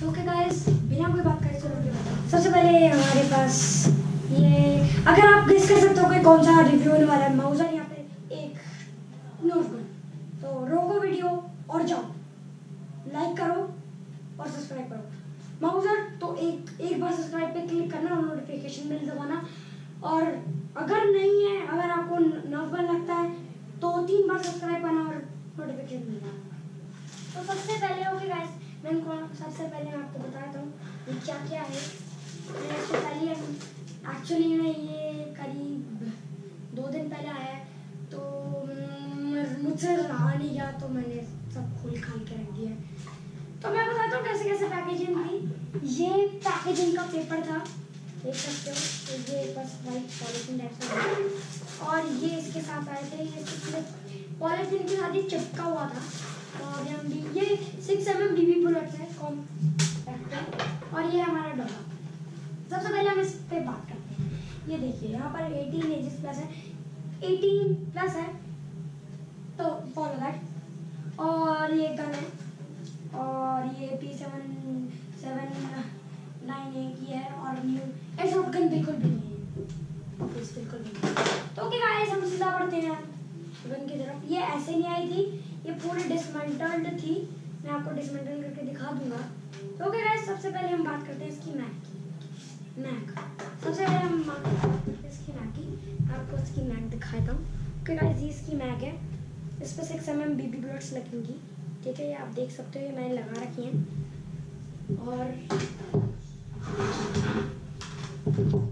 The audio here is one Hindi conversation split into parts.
ओके गाइस बिना कोई बात करे सबसे पहले हमारे पास ये अगर आप गेस कर सकते हो कि कौन सा रिव्यू होने वाला है माउजर यहाँ पे एक नोटबुक तो रोको वीडियो और जाओ लाइक करो और सब्सक्राइब करो माउजर तो एक एक बार सब्सक्राइब पे क्लिक करना और नोटिफिकेशन दबाना और अगर नहीं है अगर आपको नर्वस लगता है तो तीन बार सब्सक्राइब करना और नोटिफिकेशन मिलना तो सबसे पहले मैं इनको सबसे पहले आपको बताता हूँ ये क्या क्या है। मैं इससे पहले एक्चुअली मैं ये करीब दो दिन पहले आया है तो मुझसे रहा नहीं गया तो मैंने सब खोल खाल के रख दिया। तो मैं बताता हूँ कैसे कैसे पैकेजिंग थी। ये पैकेजिंग का पेपर था, देख सकते हो तो ये बस वाइट पॉलिथीन टाइप और ये इसके साथ आए थे, ये पॉलिथीन के साथ ही चिपका हुआ था। और ये है हमारा डब्बा सबसे पहले हम इस पे बात करते हैं ये देखिए यहाँ पर 18 एजेस प्लस है 18 प्लस है तो फॉलो दैट और ये गन है और ये P seven seven nine A की है और न्यू ऐसा गन बिल्कुल भी नहीं है बिल्कुल भी नहीं तो ओके हम सीधा बढ़ते हैं गन की तरफ़ ये ऐसे नहीं आई थी ये पूरी डिसमेंटल्ड थी। मैं आपको डिसमेंटल करके दिखा दूँगा। तो ओके गाइस सबसे पहले हम बात करते हैं इसकी मैक की। मैक सबसे पहले हम बात करते हैं इसकी मैक की। आपको इसकी मैक दिखाता हूँ। ओके गाइस ये इसकी मैक है। इस पर six M M B B bullets लगेंगी ठीक है, ये आप देख सकते हो, ये मैंने लगा रखी हैं। और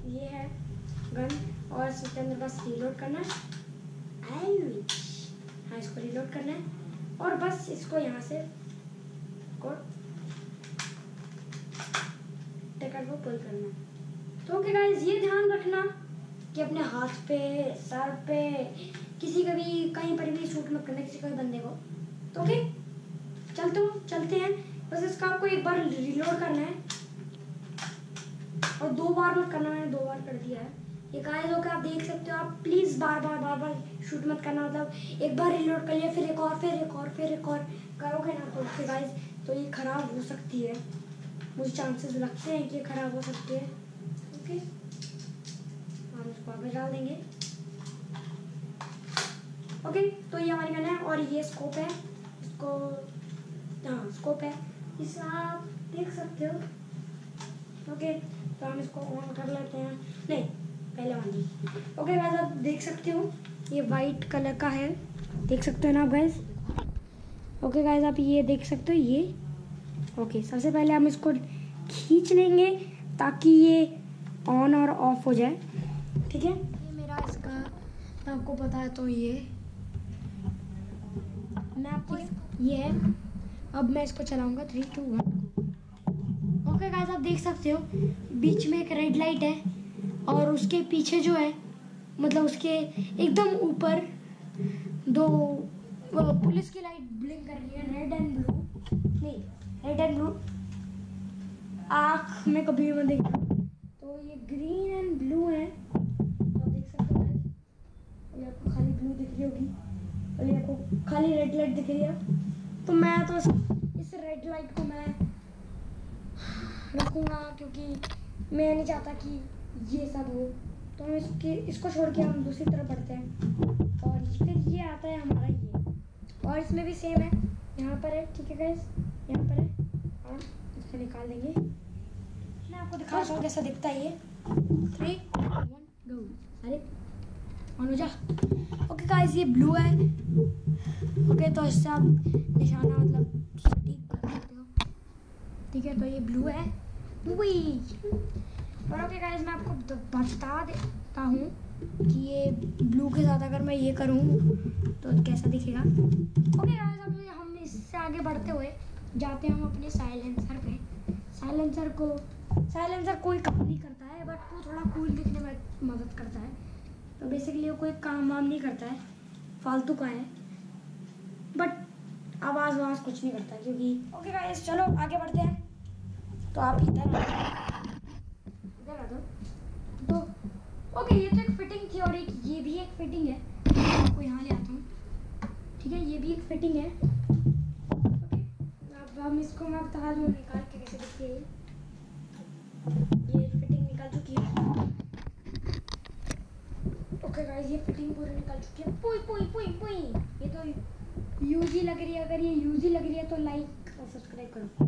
ये है गन और इसके अंदर बस रीलोड करना। है एंड हाँ इसको रीलोड करना है। और बस इसको यहाँ से को टिकट को पुल करना तो ओके गाइस ये ध्यान रखना कि अपने हाथ पे, सर पे, किसी का भी कहीं पर भी शूट मत करना किसी कोई बंदे को। तो ओके चलते हो, चलते हैं। बस इसका आपको एक बार रिलोड करना है। और दो बार मत करना, मैंने दो बार कर दिया है। ये गाइस होकर आप देख सकते हो, आप please bar bar bar bar shoot मत करना मतलब एक बार रिलोड कर लिया, फिर एक और, फिर एक और, फिर एक और। करोगे ना तो फिर गाइस तो ये खराब हो सकती है। मुझे चांसेस लगते हैं कि ये खराब हो सकती है। ओके? हम इसको आगे डाल देंगे। ओके तो ये हमारी गन है, और ये स्कोप है। इसको हाँ स्कोप है। इसे आप देख सकते हो। ओके तो हम इसको ऑन कर लेते हैं। नहीं पहले वाली। ओके गाइस आप देख सकते हो, ये वाइट कलर का है। देख सकते हो ना, आप गाइस ओके गाइस आप ये देख सकते हो, ये। ओके सबसे पहले हम इसको खींच लेंगे ताकि ये ऑन और ऑफ़ हो जाए। ठीक है? ये मेरा इसका, मैं आपको पता है तो ये। मैं आपको ये है। अब मैं इसको चलाऊँगा three two one okay guys आप देख सकते हो, बीच में एक रेड लाइट है। और उसके पीछे जो है मतलब उसके एकदम ऊपर दो पुलिस की लाइट ब्लिंक कर रही है, रेड एंड ब्लू। नहीं, रेड एंड ब्लू। आँख में कभी भी मत देखना। तो ये ग्रीन एंड ब्लू है। तो देख सकते हो ये आपको खाली ब्लू दिख रही होगी। और ये आपको खाली रेड लाइट दिख रही है। तो मैं तो इस रेड लाइट को मैं रखूँगा, क्योंकि मैं नहीं चाहता कि ये सब हो। तो हम इसके, इसको छोड़ के हम दूसरी तरफ़ बढ़ते हैं। और फिर ये आता है हमारा ये। और इसमें भी सेम है। यहाँ पर है, ठीक है गैस यहाँ पर है। और इसको निकाल देंगे। मैं आपको दिखाता हूँ कैसा दिखता है ये। थ्री वन गो अरे ऑन जा। ओके गाइस ये ब्लू है। ओके तो इससे आप निशाना मतलब सटीक कर सकते हो। ठीक है तो ये ब्लू है। और ओके गाइस मैं आपको बता देता हूँ कि ये ब्लू के साथ अगर मैं ये करूँ तो कैसा दिखेगा? ओके गाइस अब हम इससे आगे बढ़ते हुए जाते हैं हम अपने साइलेंसर पे। साइलेंसर को साइलेंसर कोई काम नहीं करता है बट वो थोड़ा कूल दिखने में मदद करता है। तो बेसिकली वो कोई काम वाम नहीं करता है, फालतू का है। बट आवाज़ वाज कुछ नहीं करता क्योंकि ओके गाइस चलो, आगे बढ़ते हैं। तो आप इधर जाओ तो ओके ये तो एक फिटिंग थी और एक ये भी एक फिटिंग है। आपको यहाँ ले आता हूँ। ठीक है, ये भी एक फिटिंग है। ओके अब हम इसको मैं बता दूँ निकाल के कैसे ये फिटिंग निकल चुकी है। ओके ये फिटिंग पूरी निकल चुकी है। पुई पुई पुई पुई। ये तो यूजी लग रही है। अगर ये यूजी लग रही है तो लाइक और सब्सक्राइब करो।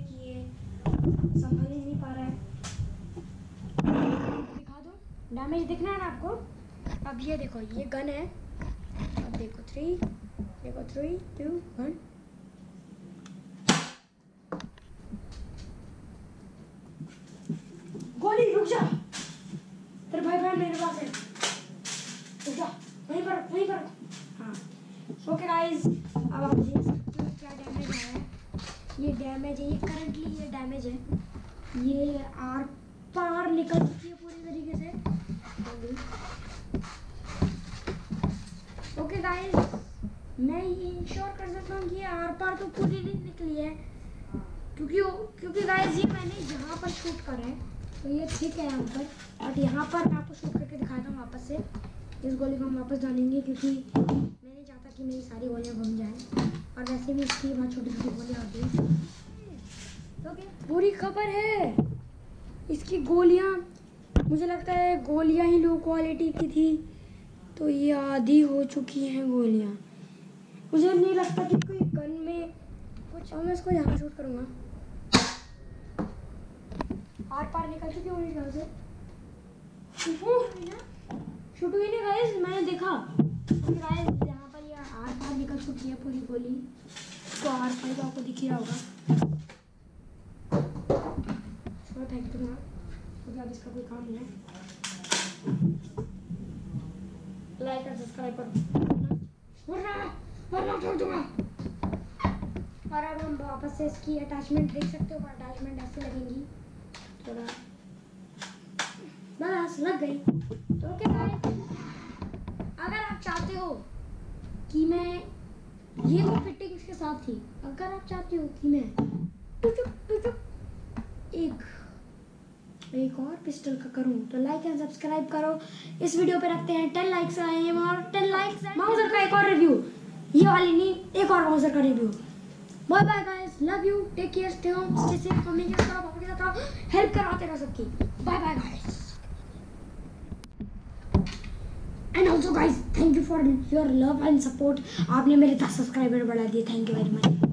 संभल ही नहीं पा रहा है। दिखा दो। डैमेज दिखना है ना आपको? अब ये देखो, ये गन है। अब देखो थ्री देखो थ्री टू वन गोली, रुक जा। तेरे भाई भाई मेरे पास है। रुक जा, वहीं पर वहीं पर हाँ। ओके गाइस अब आप देख सकते हो क्या डैमेज आया है ये डैमेज है, ये करंटली ये डैमेज है। ये आर पार निकल चुकी है पूरी तरीके से। ओके गाइस मैं ये इंश्योर कर सकता हूँ कि ये आर पार तो पूरी नहीं निकली है। क्योंकि क्योंकि गाइस ये मैंने यहाँ पर शूट करा है। तो ये ठीक है यहाँ पर। बट यहाँ पर मैं आपको शूट करके दिखाता हूँ वापस से। इस गोली को हम वापस डालेंगे क्योंकि मैं नहीं चाहता कि मेरी सारी गोलियाँ घूम जाएँ। वैसे भी इसकी बहुत छोटी छोटी गोलियाँ होती हैं। पूरी खबर है। इसकी गोलियाँ, मुझे लगता है गोलियाँ ही लो क्वालिटी की थी। तो ये आधी हो चुकी हैं गोलियाँ। मुझे नहीं लगता कि कोई गन में कुछ और मैं इसको यहाँ शूट करूँगा। आर पार निकल चुकी होगी यहाँ से। शूट हुई ना? गाइस मैंने देखा। गाइस ये आर पार निकल चुकी है पूरी गोली आर पार तो आपको दिख ही रहा होगा। इसको फेंक दूँगा क्योंकि अब इसका कोई काम नहीं है। लाइक और सब्सक्राइब करो। वरना छोड़ दूँगा और अब हम वापस से इसकी अटैचमेंट देख सकते हो अटैचमेंट ऐसे लगेंगी। थोड़ा बस लग गई। तो ओके अगर आप चाहते हो कि मैं ये तो फिटिंग्स के साथ थी। अगर आप चाहते हो कि मैं टुचुक टुचुक एक एक और पिस्टल का करूँ तो लाइक एंड सब्सक्राइब करो। इस वीडियो पे रखते हैं टेन लाइक्स आए हैं और टेन लाइक्स माउजर का एक और रिव्यू ये वाली नहीं, एक और माउजर का review bye bye guys love you take care stay home stay safe communicate करो पापा के साथ हेल्प कराते रहो सबकी। Bye bye guys and also guys thank you for your love and support आपने मेरे दस सब्सक्राइबर बढ़ा दिए. Thank you very much